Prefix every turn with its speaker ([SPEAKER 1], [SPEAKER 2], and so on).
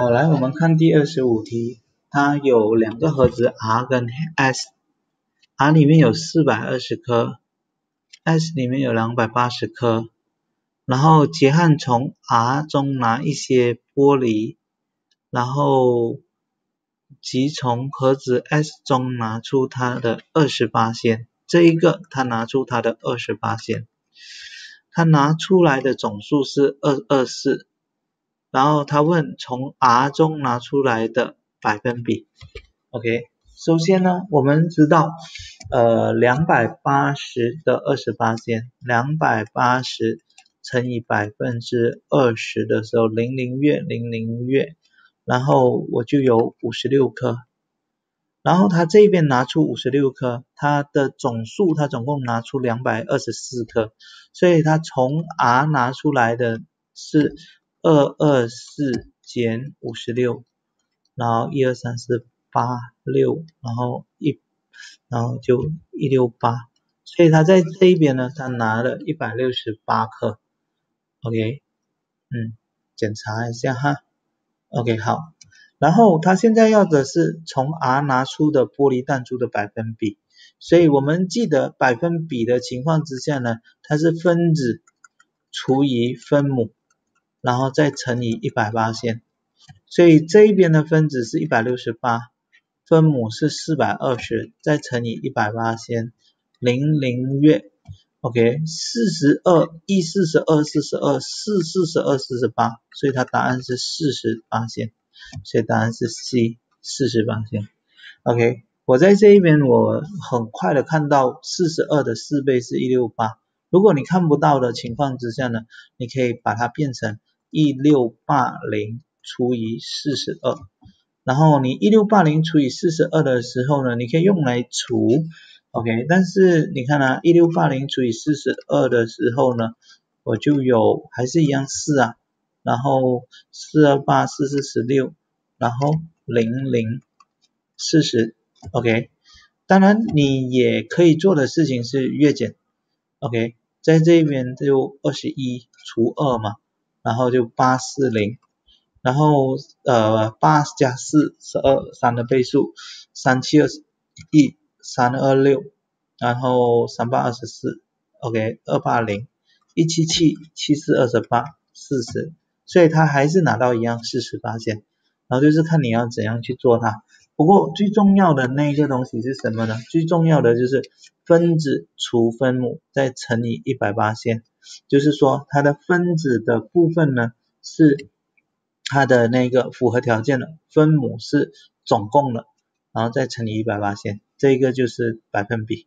[SPEAKER 1] 好，来我们看第二十五题，它有两个盒子 R 跟 S，R 里面有四百二十颗，S 里面有两百八十颗，然后杰汉从 R 中拿一些玻璃，然后即从盒子 S 中拿出它的二十八线，这一个他拿出他的二十八线，他拿出来的总数是二二四。然后他问从 R 中拿出来的百分比，OK，首先呢，我们知道，呃，两百八十的二十八线，两百八十乘以百分之二十的时候，零零月零零月，然后我就有五十六颗，然后他这边拿出五十六颗，他的总数他总共拿出两百二十四颗，所以他从 R 拿出来的是。二二四减五十六，然后一二三四八六，然后一，然后就一六八，所以他在这一边呢，他拿了一百六十八克，OK，嗯，检查一下哈，OK 好，然后他现在要的是从 R 拿出的玻璃弹珠的百分比，所以我们记得百分比的情况之下呢，它是分子除以分母。然后再乘以一百八线，所以这一边的分子是一百六十八，分母是四百二十，再乘以一百八线，零零月，OK，四十二，一四十二，四十二，四四十二，四十八，所以它答案是四十八线，所以答案是 C，四十八线，OK，我在这一边我很快的看到四十二的四倍是一六八，如果你看不到的情况之下呢，你可以把它变成。一六八零除以四十二，然后你一六八零除以四十二的时候呢，你可以用来除，OK，但是你看啊，一六八零除以四十二的时候呢，我就有还是一样四啊，然后四二八四四十六，然后零零四十，OK，当然你也可以做的事情是月减，OK，在这边就二十一除二嘛。然后就八四零，然后呃八加四十二，三的倍数，三七二十一，三二六，然后三八二十四，OK，二八零，一七七，七四二十八，四十，所以他还是拿到一样四十八线，然后就是看你要怎样去做它。不过最重要的那一个东西是什么呢？最重要的就是分子除分母再乘以一百八线，就是说它的分子的部分呢是它的那个符合条件的，分母是总共的，然后再乘以一百八线，这个就是百分比。